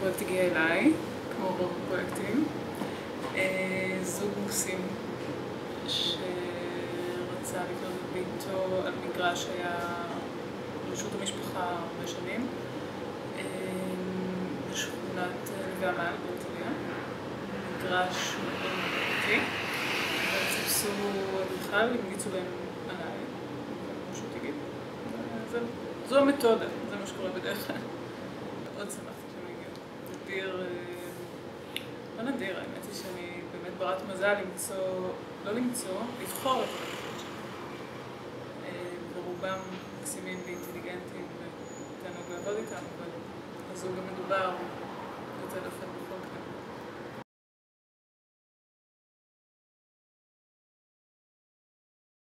הפרויקט הגיע אליי, כמו רוב הפרויקטים. זוג מקסים שרצה לקנות את ביתו על מגרש שהיה ברשות המשפחה הרבה שנים בשכונת נווה עמל בהרצליה. מגרש מאוד. והם חיפשו אדריכל, המליצו להם עליי, שהוא תגיד. זו המתודה, זה מה שקורה בדרך כלל. מאוד שמחתי. נדיר, לא נדיר, האמת היא שאני באמת ברת מזל למצוא, לא למצוא, לבחור את הלקוחות שלי. ורובם מקסימים ואינטליגנטים ותענוג לעבוד איתם, אבל הזוג המדובר